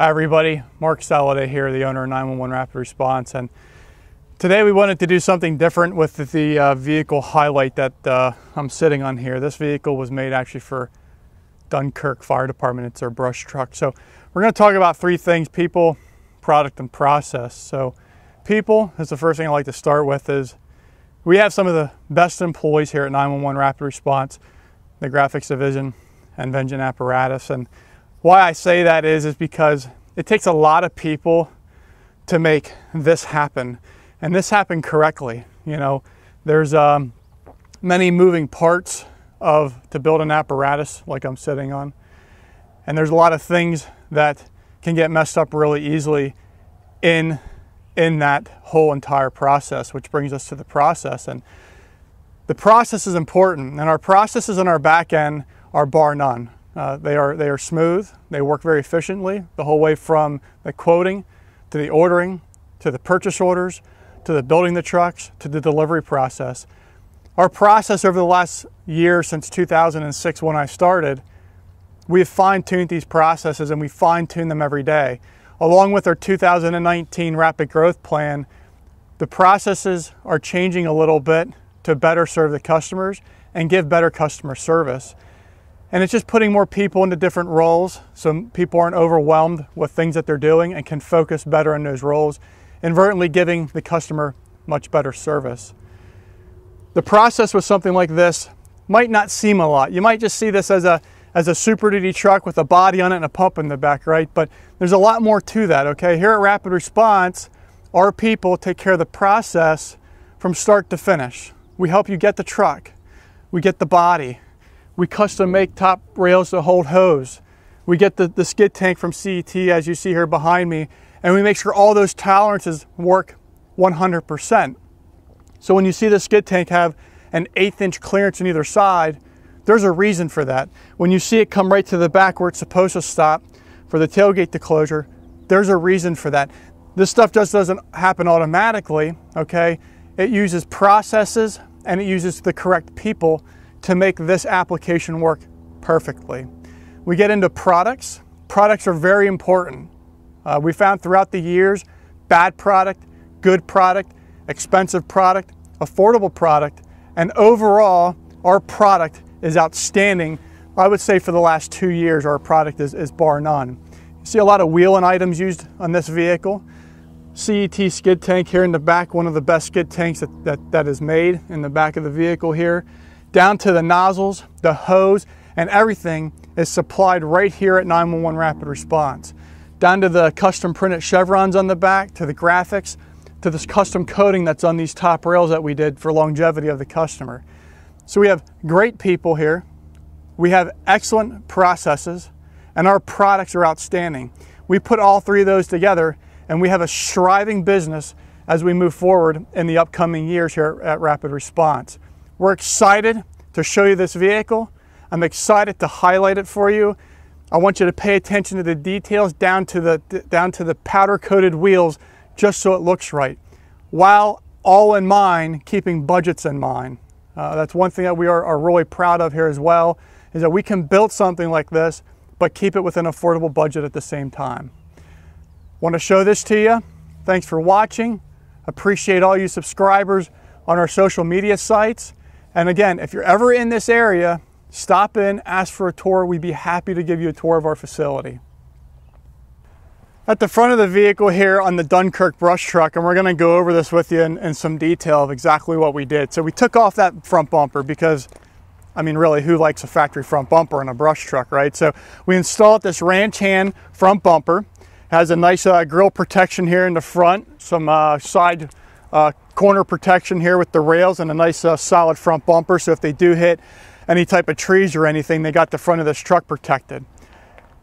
Hi everybody, Mark Saladay here, the owner of 911 Rapid Response, and today we wanted to do something different with the uh, vehicle highlight that uh, I'm sitting on here. This vehicle was made actually for Dunkirk Fire Department. It's their brush truck. So we're going to talk about three things: people, product, and process. So people is the first thing I like to start with. Is we have some of the best employees here at 911 Rapid Response, the graphics division, and Vengeance Apparatus, and why I say that is is because it takes a lot of people to make this happen, and this happen correctly. You know, there's um, many moving parts of to build an apparatus like I'm sitting on, and there's a lot of things that can get messed up really easily in in that whole entire process, which brings us to the process and. The process is important, and our processes on our back end are bar none. Uh, they, are, they are smooth, they work very efficiently the whole way from the quoting to the ordering to the purchase orders to the building the trucks to the delivery process. Our process over the last year since 2006 when I started, we have fine tuned these processes and we fine tune them every day. Along with our 2019 rapid growth plan, the processes are changing a little bit to better serve the customers and give better customer service. And it's just putting more people into different roles so people aren't overwhelmed with things that they're doing and can focus better on those roles, inadvertently giving the customer much better service. The process with something like this might not seem a lot. You might just see this as a as a super duty truck with a body on it and a pump in the back, right? But there's a lot more to that, okay? Here at Rapid Response, our people take care of the process from start to finish. We help you get the truck, we get the body, we custom make top rails to hold hose. We get the, the skid tank from CET as you see here behind me, and we make sure all those tolerances work 100%. So when you see the skid tank have an eighth inch clearance on either side, there's a reason for that. When you see it come right to the back where it's supposed to stop for the tailgate to closure, there's a reason for that. This stuff just doesn't happen automatically, okay? It uses processes and it uses the correct people to make this application work perfectly. We get into products. Products are very important. Uh, we found throughout the years bad product, good product, expensive product, affordable product, and overall, our product is outstanding. I would say for the last two years, our product is, is bar none. You see a lot of Whelen items used on this vehicle. CET skid tank here in the back, one of the best skid tanks that, that, that is made in the back of the vehicle here down to the nozzles, the hose, and everything is supplied right here at 911 Rapid Response. Down to the custom printed chevrons on the back, to the graphics, to this custom coating that's on these top rails that we did for longevity of the customer. So we have great people here. We have excellent processes and our products are outstanding. We put all three of those together and we have a striving business as we move forward in the upcoming years here at Rapid Response. We're excited to show you this vehicle. I'm excited to highlight it for you. I want you to pay attention to the details down to the, down to the powder coated wheels just so it looks right. While all in mind, keeping budgets in mind. Uh, that's one thing that we are, are really proud of here as well, is that we can build something like this, but keep it with an affordable budget at the same time. Want to show this to you? Thanks for watching. Appreciate all you subscribers on our social media sites. And again, if you're ever in this area, stop in, ask for a tour. We'd be happy to give you a tour of our facility. At the front of the vehicle here on the Dunkirk brush truck, and we're gonna go over this with you in, in some detail of exactly what we did. So we took off that front bumper because I mean, really, who likes a factory front bumper in a brush truck, right? So we installed this ranch hand front bumper. Has a nice uh, grill protection here in the front, some uh, side uh, corner protection here with the rails and a nice uh, solid front bumper. So if they do hit any type of trees or anything, they got the front of this truck protected.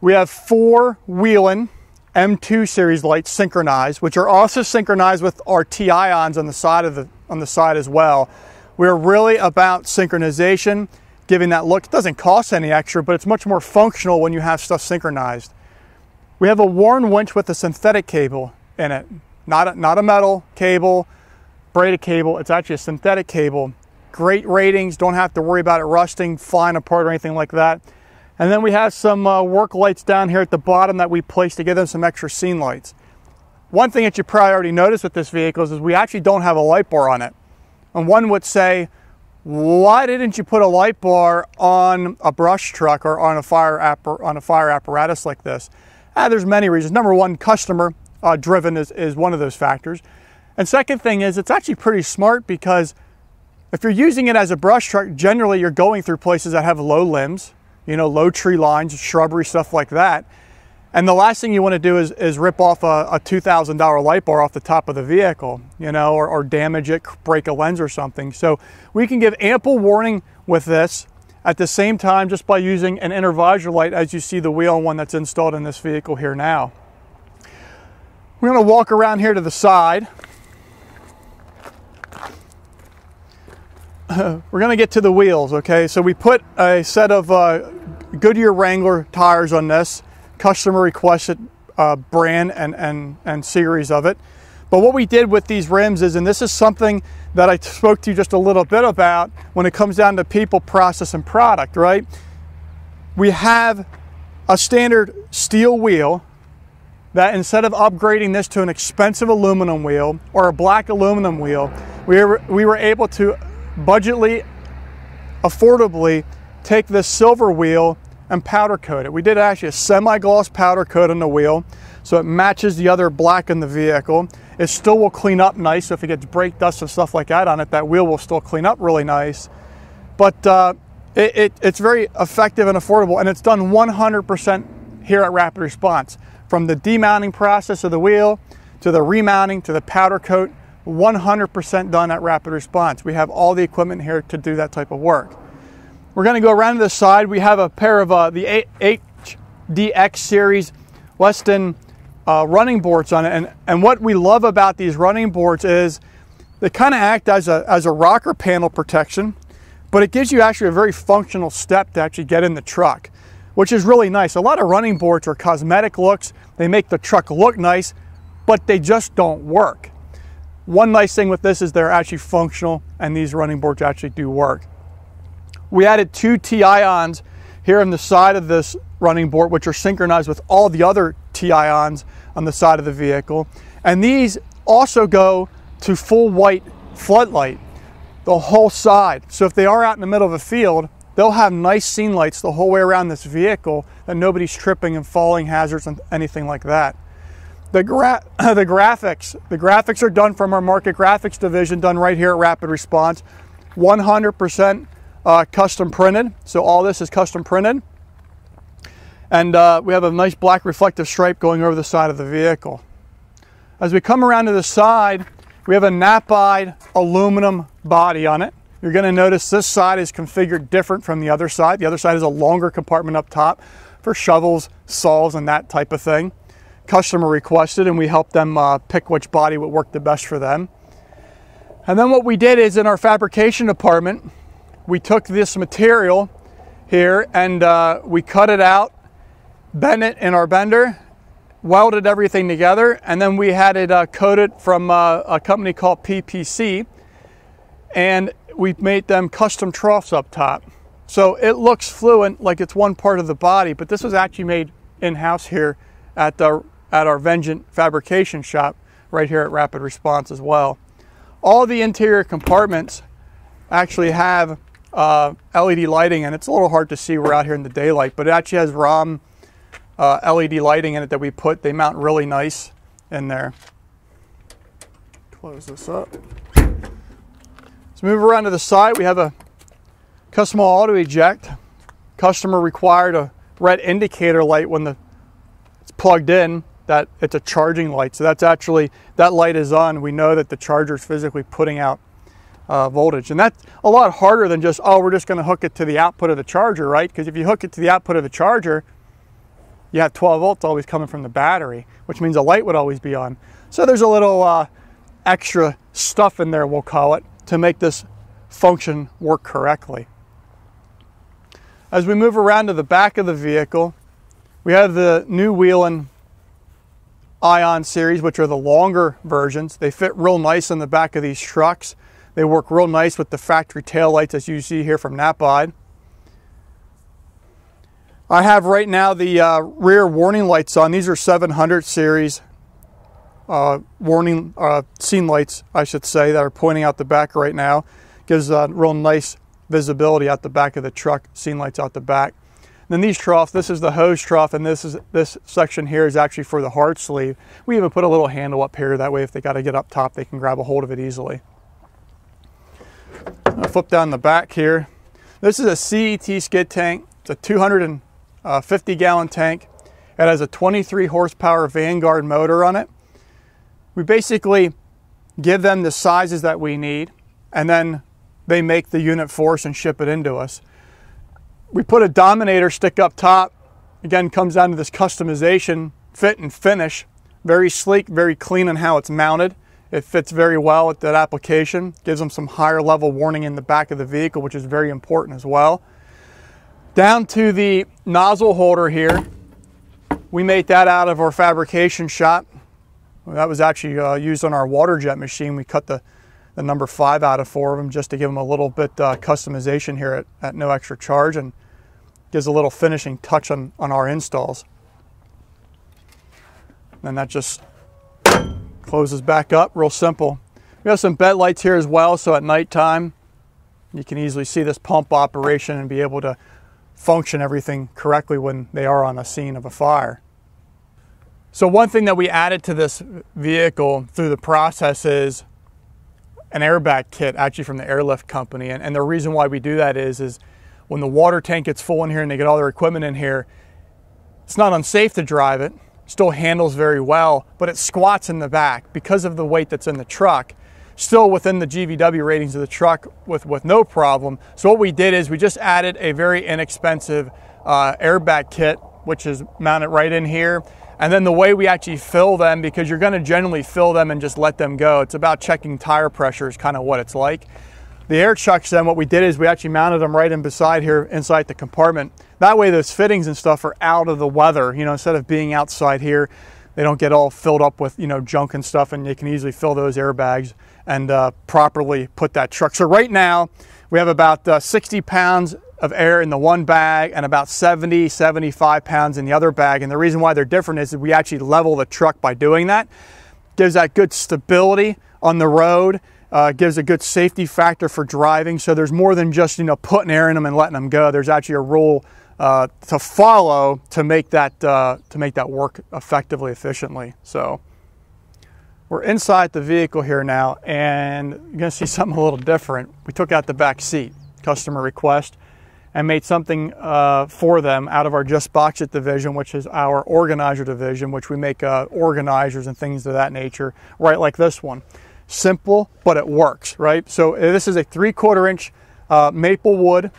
We have four Whelen M2 series lights synchronized, which are also synchronized with our T-ions on the side of the on the side as well. We're really about synchronization, giving that look. It doesn't cost any extra, but it's much more functional when you have stuff synchronized. We have a Warn winch with a synthetic cable in it, not a, not a metal cable, braided cable. It's actually a synthetic cable. Great ratings, don't have to worry about it rusting, flying apart or anything like that. And then we have some uh, work lights down here at the bottom that we placed to give them some extra scene lights. One thing that you probably already noticed with this vehicle is we actually don't have a light bar on it. And one would say, why didn't you put a light bar on a brush truck or on a fire, on a fire apparatus like this? Ah, there's many reasons. Number one, customer uh, driven is, is one of those factors. And second thing is it's actually pretty smart because if you're using it as a brush truck, generally you're going through places that have low limbs, you know, low tree lines, shrubbery, stuff like that. And the last thing you want to do is, is rip off a, a $2,000 light bar off the top of the vehicle, you know, or, or damage it, break a lens or something. So we can give ample warning with this at the same time just by using an inner visor light as you see the Whelen that's installed in this vehicle here now. We're going to walk around here to the side. we're going to get to the wheels, okay? So we put a set of uh, Goodyear Wrangler tires on this, customer requested uh, brand and, and, and series of it. But what we did with these rims is, and this is something that I spoke to you just a little bit about when it comes down to people, process, and product, right? We have a standard steel wheel that instead of upgrading this to an expensive aluminum wheel or a black aluminum wheel, we were, we were able to budgetly, affordably take this silver wheel and powder coat it. We did actually a semi-gloss powder coat on the wheel so it matches the other black in the vehicle. It still will clean up nice, so if it gets brake dust and stuff like that on it, that wheel will still clean up really nice. But uh, it, it, it's very effective and affordable, and it's done 100% here at Rapid Response. From the demounting process of the wheel, to the remounting, to the powder coat, 100% done at Rapid Response. We have all the equipment here to do that type of work. We're going to go around to the side. We have a pair of uh, the HDX series Westin uh, running boards on it. And, and what we love about these running boards is they kind of act as a, as a rocker panel protection, but it gives you actually a very functional step to actually get in the truck, which is really nice. A lot of running boards are cosmetic looks. They make the truck look nice, but they just don't work. One nice thing with this is they're actually functional and these running boards actually do work. We added two T-ions here on the side of this running board, which are synchronized with all the other T-ions on the side of the vehicle. And these also go to full white floodlight, the whole side. So if they are out in the middle of a field, they'll have nice scene lights the whole way around this vehicle that nobody's tripping and falling hazards and anything like that. The, gra the graphics, the graphics are done from our market graphics division, done right here at Rapid Response. 100% uh, custom printed. So all this is custom printed. And uh, we have a nice black reflective stripe going over the side of the vehicle. As we come around to the side, we have a Knapheide aluminum body on it. You're going to notice this side is configured different from the other side. The other side is a longer compartment up top for shovels, saws, and that type of thing customer requested and we helped them uh, pick which body would work the best for them. And then what we did is in our fabrication department, we took this material here and uh, we cut it out, bent it in our bender, welded everything together, and then we had it uh, coated from uh, a company called PPC, and we made them custom troughs up top. So it looks fluent like it's one part of the body, but this was actually made in-house here at the at our Vengeance fabrication shop right here at Rapid Response as well. All the interior compartments actually have uh, LED lighting and it's a little hard to see we're out here in the daylight, but it actually has ROM uh, LED lighting in it that we put. They mount really nice in there. Close this up. Let's move around to the side. We have a custom auto eject. Customer required a red indicator light when the, it's plugged in that it's a charging light. So that's actually, that light is on. We know that the charger is physically putting out uh, voltage. And that's a lot harder than just, oh, we're just going to hook it to the output of the charger, right? Because if you hook it to the output of the charger, you have 12 volts always coming from the battery, which means the light would always be on. So there's a little uh, extra stuff in there, we'll call it, to make this function work correctly. As we move around to the back of the vehicle, we have the new Whelen Ion series, which are the longer versions. They fit real nice in the back of these trucks. They work real nice with the factory tail lights as you see here from Knapheide. I have right now the uh, rear warning lights on. These are 700 series uh, warning uh, scene lights, I should say, that are pointing out the back right now. Gives a real nice visibility out the back of the truck, scene lights out the back. Then these troughs, this is the hose trough, and this is this section here is actually for the hard sleeve. We even put a little handle up here, that way if they got to get up top, they can grab a hold of it easily. I'll flip down the back here. This is a CET skid tank. It's a 250 uh, gallon tank. It has a 23 horsepower Vanguard motor on it. We basically give them the sizes that we need and then they make the unit for us and ship it into us. We put a Dominator stick up top. Again, comes down to this customization, fit and finish. Very sleek, very clean on how it's mounted. It fits very well with that application. Gives them some higher level warning in the back of the vehicle, which is very important as well. Down to the nozzle holder here. We made that out of our fabrication shop. That was actually uh, used on our water jet machine. We cut the, the number five out of four of them just to give them a little bit uh, customization here at, at no extra charge and gives a little finishing touch on, on our installs. And that just Closes back up, real simple. We have some bed lights here as well, so at nighttime you can easily see this pump operation and be able to function everything correctly when they are on a scene of a fire. So one thing that we added to this vehicle through the process is an airbag kit actually from the airlift company. And, and the reason why we do that is, is when the water tank gets full in here and they get all their equipment in here, it's not unsafe to drive it still handles very well, but it squats in the back because of the weight that's in the truck. Still within the GVW ratings of the truck with, with no problem. So what we did is we just added a very inexpensive uh, airbag kit, which is mounted right in here. And then the way we actually fill them, because you're gonna generally fill them and just let them go. It's about checking tire pressure is kind of what it's like. The air chucks then, what we did is we actually mounted them right in beside here inside the compartment. That way those fittings and stuff are out of the weather, you know, instead of being outside here, they don't get all filled up with, you know, junk and stuff and you can easily fill those airbags and uh, properly put that truck. So right now we have about uh, 60 pounds of air in the one bag and about 70, 75 pounds in the other bag. And the reason why they're different is we actually level the truck by doing that. Gives that good stability on the road uh, gives a good safety factor for driving. So there's more than just you know putting air in them and letting them go. There's actually a rule uh, to follow to make that uh, to make that work effectively, efficiently. So we're inside the vehicle here now, and you're to see something a little different. We took out the back seat, customer request, and made something uh, for them out of our Just Box It division, which is our organizer division, which we make uh, organizers and things of that nature, right like this one. Simple, but it works, right? So this is a three quarter inch uh, maple wood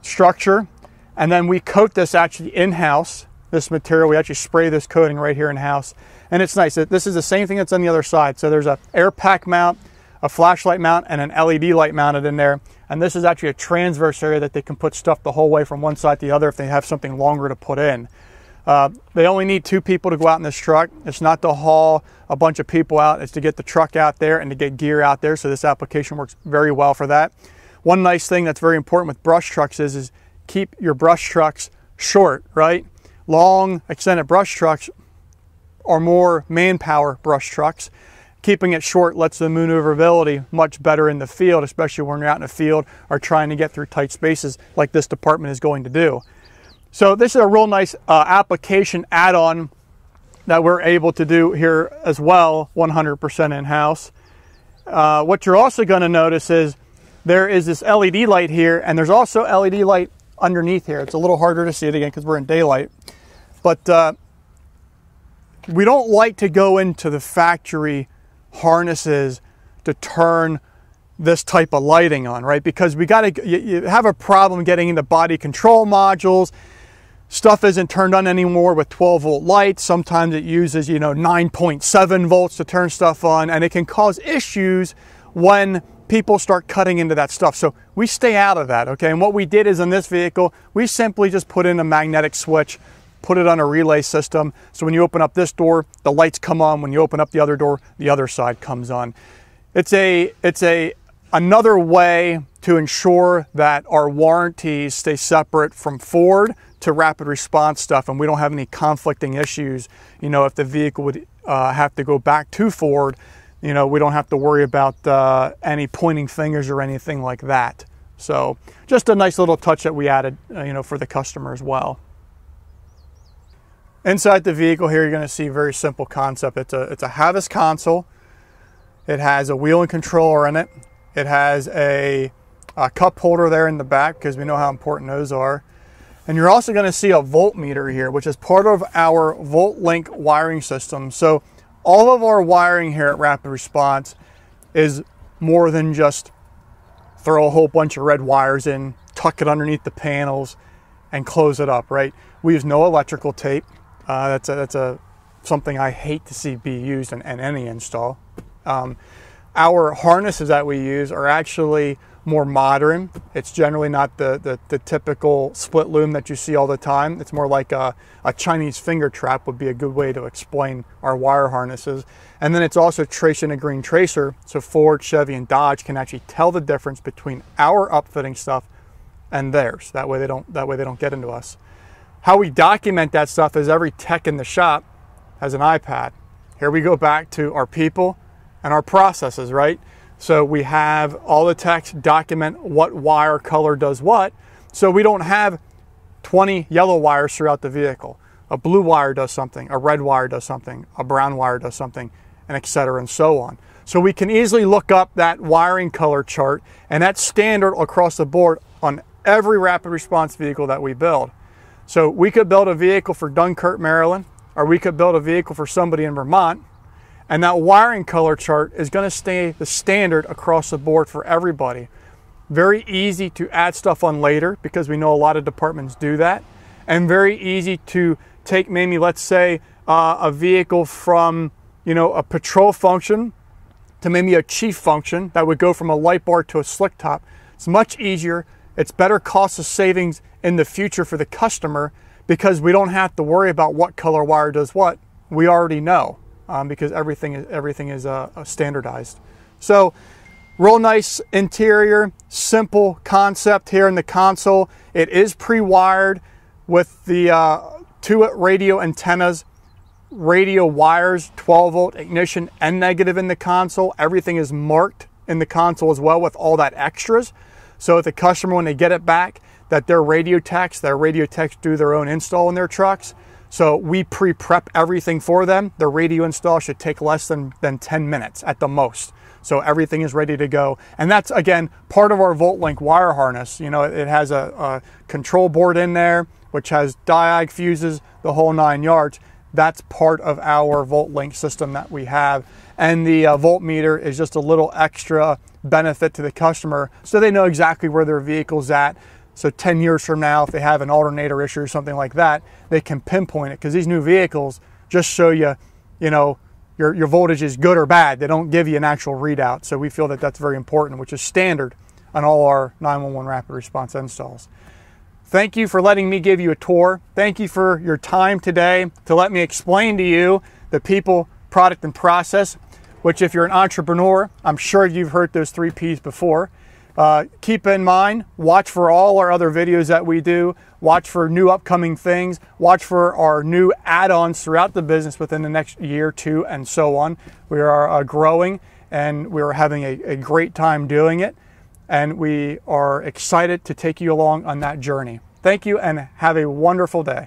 structure and then we coat this actually in-house, this material. We actually spray this coating right here in-house. And it's nice. This is the same thing that's on the other side. So there's a air pack mount, a flashlight mount, and an LED light mounted in there. And this is actually a transverse area that they can put stuff the whole way from one side to the other if they have something longer to put in. Uh, they only need two people to go out in this truck. It's not to haul a bunch of people out. It's to get the truck out there and to get gear out there. So this application works very well for that. One nice thing that's very important with brush trucks is, is keep your brush trucks short, right? Long extended brush trucks are more manpower brush trucks. Keeping it short lets the maneuverability much better in the field, especially when you're out in the field or trying to get through tight spaces like this department is going to do. So this is a real nice uh, application add-on that we're able to do here as well, 100% in-house. Uh, what you're also going to notice is there is this LED light here, and there's also LED light underneath here. It's a little harder to see it again because we're in daylight. But uh, we don't like to go into the factory harnesses to turn this type of lighting on, right? Because we got to, you, you, have a problem getting into body control modules. Stuff isn't turned on anymore with 12 volt lights. Sometimes it uses, you know, 9.7 volts to turn stuff on, and it can cause issues when people start cutting into that stuff. So we stay out of that, okay? And what we did is in this vehicle, we simply just put in a magnetic switch, put it on a relay system. So when you open up this door, the lights come on. When you open up the other door, the other side comes on. It's a, it's a, another way to ensure that our warranties stay separate from Ford to rapid response stuff and we don't have any conflicting issues, you know, if the vehicle would uh, have to go back to Ford, you know, we don't have to worry about uh, any pointing fingers or anything like that. So just a nice little touch that we added, uh, you know, for the customer as well. Inside the vehicle here, you're going to see a very simple concept. It's a, it's a Havis console. It has a Whelen controller in it. It has a, a cup holder there in the back because we know how important those are. And you're also going to see a voltmeter here, which is part of our VoltLink wiring system. So all of our wiring here at Rapid Response is more than just throw a whole bunch of red wires in, tuck it underneath the panels, and close it up, right? We use no electrical tape. Uh, that's a, that's a something I hate to see be used in, in any install. Um, our harnesses that we use are actually more modern. It's generally not the, the, the, typical split loom that you see all the time. It's more like a, a Chinese finger trap would be a good way to explain our wire harnesses. And then it's also tracing a green tracer, so Ford, Chevy, and Dodge can actually tell the difference between our upfitting stuff and theirs. That way they don't that way they don't get into us. How we document that stuff is every tech in the shop has an iPad. Here we go back to our people and our processes, right? So we have all the text document what wire color does what. So we don't have 20 yellow wires throughout the vehicle. A blue wire does something, a red wire does something, a brown wire does something, and etc. and so on. So we can easily look up that wiring color chart and that's standard across the board on every rapid response vehicle that we build. So we could build a vehicle for Dunkirk, Maryland, or we could build a vehicle for somebody in Vermont and that wiring color chart is going to stay the standard across the board for everybody. Very easy to add stuff on later because we know a lot of departments do that. And very easy to take maybe, let's say, uh, a vehicle from, you know, a patrol function to maybe a chief function that would go from a light bar to a slick top. It's much easier. It's better cost of savings in the future for the customer because we don't have to worry about what color wire does what. We already know um, because everything is everything is uh, standardized. So, real nice interior, simple concept here in the console. It is pre-wired with the uh, two radio antennas, radio wires, 12 volt ignition and negative in the console. Everything is marked in the console as well with all that extras. So if the customer, when they get it back, that their radio techs, their radio techs do their own install in their trucks. So we pre-prep everything for them. The radio install should take less than, than 10 minutes at the most. So everything is ready to go. And that's, again, part of our VoltLink wire harness. You know, it has a, a control board in there, which has diag fuses, the whole nine yards. That's part of our VoltLink system that we have. And the uh, voltmeter is just a little extra benefit to the customer so they know exactly where their vehicle's at. So 10 years from now, if they have an alternator issue or something like that, they can pinpoint it because these new vehicles just show you, you know, your, your voltage is good or bad. They don't give you an actual readout. So we feel that that's very important, which is standard on all our 911 rapid response installs. Thank you for letting me give you a tour. Thank you for your time today to let me explain to you the people, product, and process, which if you're an entrepreneur, I'm sure you've heard those three P's before. Uh, keep in mind, watch for all our other videos that we do. Watch for new upcoming things. Watch for our new add-ons throughout the business within the next year, two, and so on. We are uh, growing and we are having a, a great time doing it. And we are excited to take you along on that journey. Thank you and have a wonderful day.